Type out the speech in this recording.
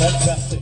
Fantastic.